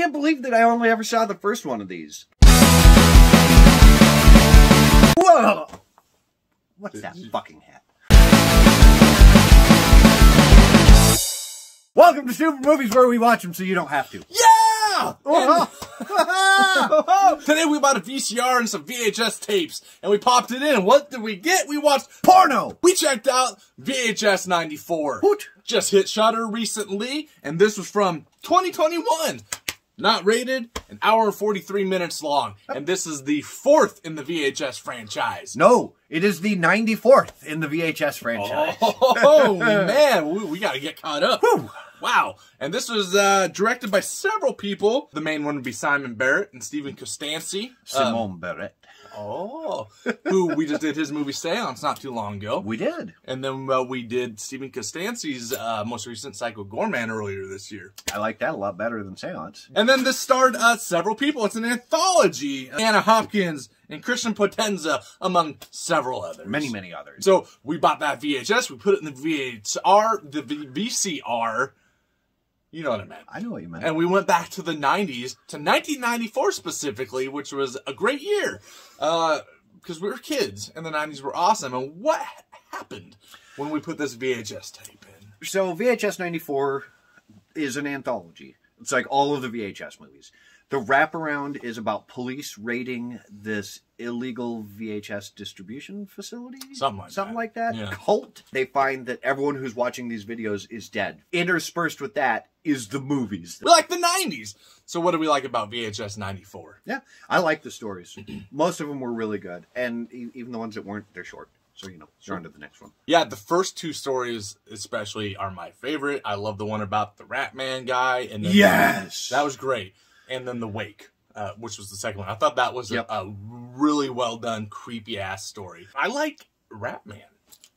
can't believe that I only ever saw the first one of these. Whoa! What's that fucking hat? Welcome to Stoopid Movies, where we watch them so you don't have to. Yeah! Oh, oh. Today we bought a VCR and some VHS tapes, and we popped it in. What did we get? We watched porno! We checked out VHS 94. Hoot. Just hit Shudder recently, and this was from 2021. Not rated, an hour and 43 minutes long. And this is the fourth in the VHS franchise. No, it is the 94th in the VHS franchise. Oh, man, we, we got to get caught up. Whew. Wow. And this was uh, directed by several people. The main one would be Simon Barrett and Steven Kostanski. Simone Barrett. Oh, who we just did his movie Seance not too long ago. We did. And then uh, we did Steven Kostanski's uh, most recent Psycho Goreman earlier this year. I like that a lot better than Seance. And then this starred uh, several people. It's an anthology. Anna Hopkins and Christian Potenza, among several others. Many, many others. So we bought that VHS. We put it in the VHR, the v- VCR. You know what I meant. I know what you meant. And we went back to the 90s, to 1994 specifically, which was a great year. Uh, because we were kids, and the 90s were awesome. And what happened when we put this VHS tape in? so VHS 94 is an anthology. It's like all of the VHS movies. The wraparound is about police raiding this illegal VHS distribution facility. Something like Something that. like that. Yeah. Cult. They find that everyone who's watching these videos is dead. Interspersed with that is the movies. We like the 90s. So what do we like about VHS 94? Yeah, I like the stories. Most of them were really good, and even the ones that weren't, they're short. So you know, you're on to the next one. Yeah, the first two stories especially are my favorite. I love the one about the Rat Man guy, and then Yes! that was great. And then the Wake, uh, which was the second one. I thought that was Yep. a, a really well done, creepy ass story. I like Rat Man.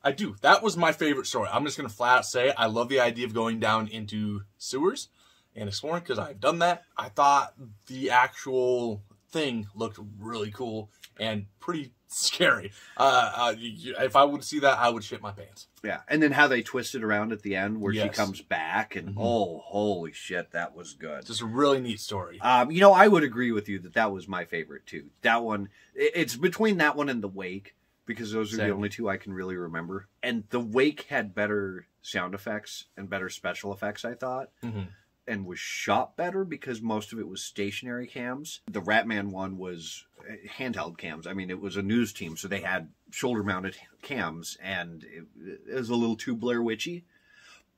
I do. That was my favorite story. I'm just gonna flat out say. I love the idea of going down into sewers and exploring because I've done that. I thought the actual thing looked really cool and pretty scary. Uh, uh, if I would see that, I would shit my pants. Yeah, and then how they twist it around at the end, where she comes back, and oh, holy shit, that was good. Just a really neat story. Um, you know, I would agree with you that that was my favorite too. That one, it's between that one and the Wake because those are the only two I can really remember. And the Wake had better sound effects and better special effects, I thought. Mhm. And was shot better because most of it was stationary cams. The Ratman one was uh, handheld cams. I mean, it was a news team, so they had shoulder mounted cams, and it, it was a little too Blair Witchy.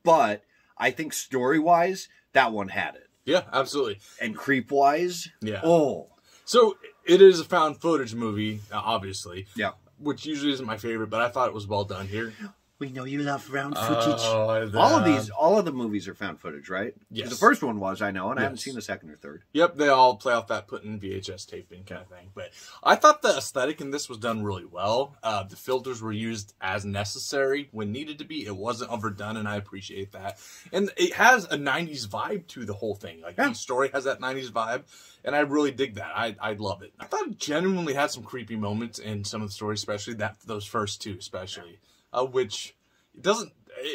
But I think story wise, that one had it. Yeah, absolutely. And creep wise, Yeah. oh, So it is a found footage movie, obviously, yeah. which usually isn't my favorite, but I thought it was well done here. We know you love round Oh, all of these, all of the movies are found footage, right? Yes. The first one was, I know, and I haven't seen the second or third. Yep, they all play off that putting VHS tape in kind of thing. But I thought the aesthetic in this was done really well. Uh, the filters were used as necessary when needed to be. It wasn't overdone, and I appreciate that. And it has a '90s vibe to the whole thing. Like Yeah. each story has that '90s vibe, and I really dig that. I I love it. I thought it genuinely had some creepy moments in some of the stories, especially that those first two, especially, uh, which it doesn't.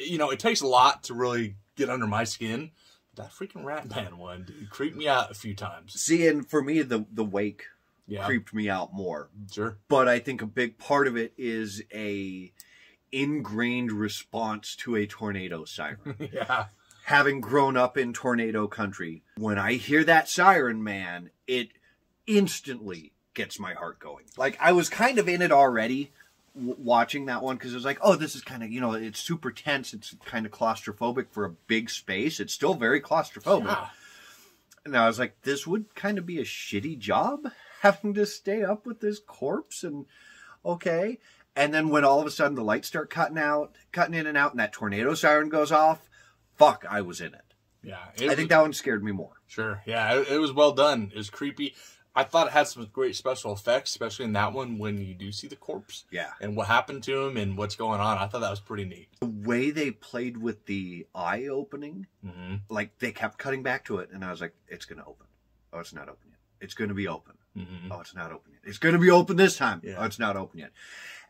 You know, it takes a lot to really get under my skin. That freaking Rat Man one, dude, creeped me out a few times. See, and for me, the the Wake Yeah, creeped me out more. sure. but I think a big part of it is a ingrained response to a tornado siren. yeah, Having grown up in tornado country, when I hear that siren, man, it instantly gets my heart going. Like I was kind of in it already watching that one because it was like, oh, this is kind of you know, it's super tense. It's kind of claustrophobic for a big space. It's still very claustrophobic. Yeah. And I was like, this would kind of be a shitty job having to stay up with this corpse and okay. And then when all of a sudden the lights start cutting out, cutting in and out, and that tornado siren goes off, fuck, I was in it. yeah. I think that one scared me more. Sure. Yeah, it, it was well done. It was creepy. I thought it had some great special effects, especially in that one when you do see the corpse Yeah. and what happened to him and what's going on. I thought that was pretty neat. The way they played with the eye opening, hmm like they kept cutting back to it, and I was like, it's going to open. Oh, it's not open yet. It's going to be open. hmm Oh, it's not open yet. It's going to be open this time. Yeah. Oh, it's not open yet.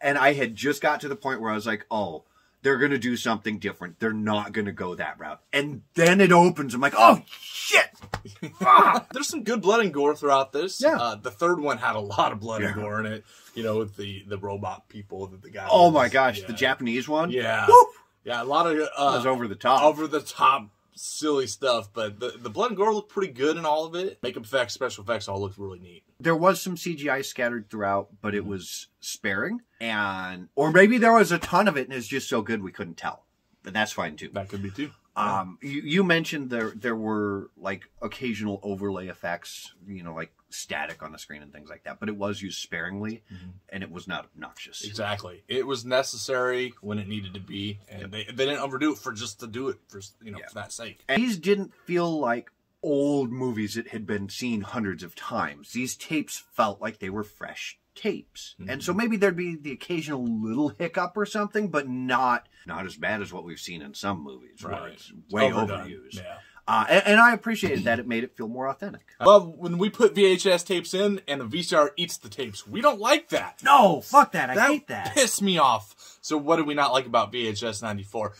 And I had just got to the point where I was like, oh, they're going to do something different. They're not going to go that route. And then it opens. I'm like, oh shit! Ah! There's some good blood and gore throughout this. Yeah. Uh, the third one had a lot of blood and gore in it. You know, with the the robot people that the guy. oh was- my gosh, yeah. the Japanese one. Yeah. Woo! Yeah, a lot of uh, was over the top. over the top silly stuff, but the the blood and gore looked pretty good in all of it. Makeup effects, special effects all looked really neat. there was some CGI scattered throughout, but it mm-hmm. was sparing, and or maybe there was a ton of it, and it's just so good we couldn't tell. But that's fine too. That could be too. Um, you, you mentioned there there were like occasional overlay effects, you know, like static on the screen and things like that, but it was used sparingly, and it was not obnoxious. Exactly. It was necessary when it needed to be, and they, they didn't overdo it for just to do it for you know Yeah. for that sake. And these didn't feel like old movies that had been seen hundreds of times. These tapes felt like they were fresh tapes. And so maybe there'd be the occasional little hiccup or something, but not not as bad as what we've seen in some movies where Right. it's way Overdone. overused. Yeah. Uh, and, and I appreciated that it made it feel more authentic. Well, when we put VHS tapes in and the VCR eats the tapes, we don't like that. No, fuck that. I that hate that. Piss me off. So what do we not like about VHS 94?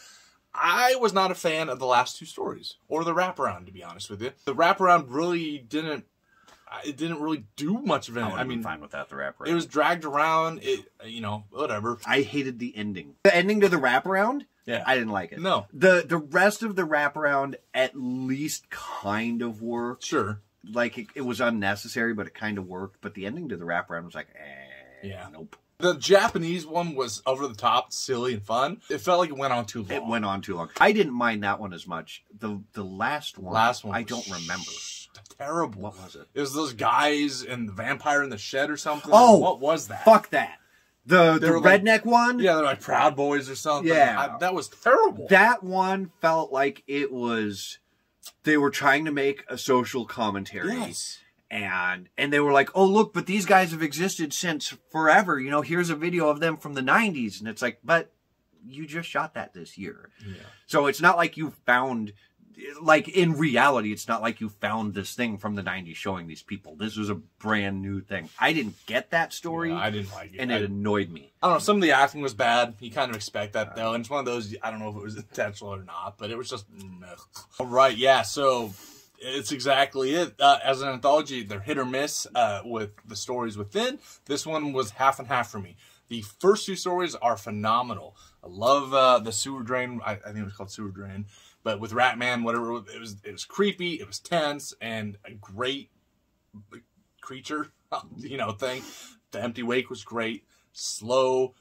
I was not a fan of the last two stories or the wraparound, to be honest with you. The wraparound really didn't. It didn't really do much of anything. I, mean, fine without the wraparound. it was dragged around. It, you know, whatever. I hated the ending. The ending to the wraparound. Yeah. I didn't like it. No. The the rest of the wraparound at least kind of worked. Sure. Like it, it was unnecessary, but it kind of worked. But the ending to the wraparound was like, eh, Yeah. nope. The Japanese one was over the top, silly and fun. It felt like it went on too long. It went on too long. I didn't mind that one as much. The the last one, Last one, I don't remember. Terrible. What was it? It was those guys and the vampire in the shed or something. Oh, what was that? Fuck that. The They the were like- redneck one. Yeah, they're like Proud Boys or something. Yeah. I- that was terrible. That one felt like it was. They were trying to make a social commentary. yes. And and they were like, "Oh, look, but these guys have existed since forever. You know, here's a video of them from the '90s." And it's like, but you just shot that this year, Yeah. so it's not like you found, like in reality, it's not like you found this thing from the '90s showing these people. This was a brand new thing. I didn't get that story, Yeah, I didn't like it. and I, it annoyed me. I don't know. Some of the acting was bad. You kind of expect that uh, though, and it's one of those. I don't know if it was intentional or not, but it was just. meh. All right, yeah. So it's exactly it. Uh, as an anthology, they're hit or miss uh, with the stories within. This one was half and half for me. The first two stories are phenomenal. I love uh, the sewer drain. I, I think it was called sewer drain, but with Ratman, whatever it was, it was creepy. It was tense and a great creature, you know, thing. The Empty Wake was great, slow,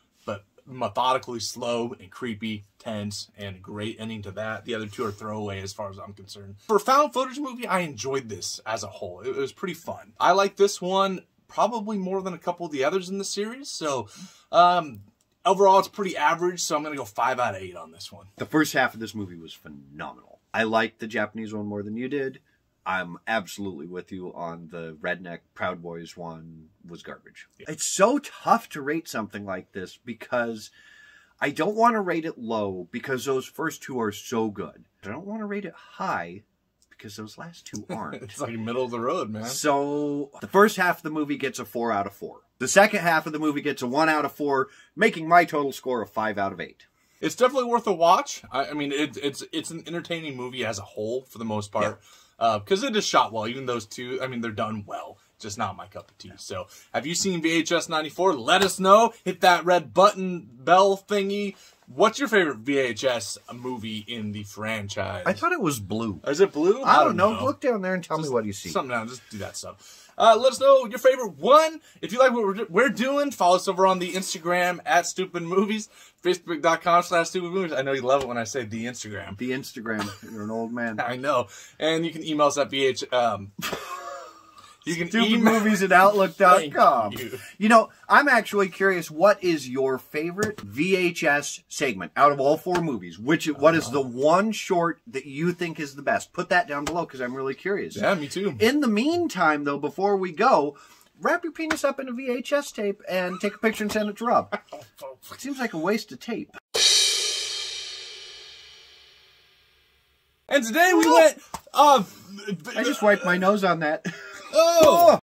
methodically slow and creepy, tense, and great ending to that. The other two are throwaway as far as I'm concerned. For found footage movie, I enjoyed this as a whole. It, was pretty fun. I like this one probably more than a couple of the others in the series. So, um, overall, it's pretty average. So I'm gonna go five out of eight on this one. The first half of this movie was phenomenal. I liked the Japanese one more than you did. I'm absolutely with you on the redneck Proud Boys one was garbage. It's so tough to rate something like this because I don't want to rate it low because those first two are so good. I don't want to rate it high because those last two aren't. It's like middle of the road, man. So the first half of the movie gets a four out of four. The second half of the movie gets a one out of four, making my total score a five out of eight. It's definitely worth a watch. I, I mean, it, it's it's an entertaining movie as a whole for the most part Uh, because it is shot well. Even those two, I mean, they're done well. Just not my cup of tea. So, have you seen VHS '94? Let us know. Hit that red button bell thingy. What's your favorite VHS movie in the franchise? I thought it was blue. Is it blue? I don't know. Look down there and tell me what you see. Something else. Just do that stuff. Uh, let us know your favorite one. If you like what we're, we're doing, follow us over on the Instagram at Stoopid Movies, Facebook.com slash Stoopid Movies. I know you love it when I say the Instagram. The Instagram. You're an old man. I know. And you can email us at VH. Um, you can Stoopid movies at outlook.com. You. You know, I'm actually curious. What is your favorite VHS segment out of all four movies? Which what is the one short that you think is the best? Put that down below because I'm really curious. Yeah, me too. In the meantime, though, before we go, wrap your penis up in a VHS tape and take a picture and send it to Rob. It seems like a waste of tape. And today we went. Uh, I just wiped my nose on that. oh, oh!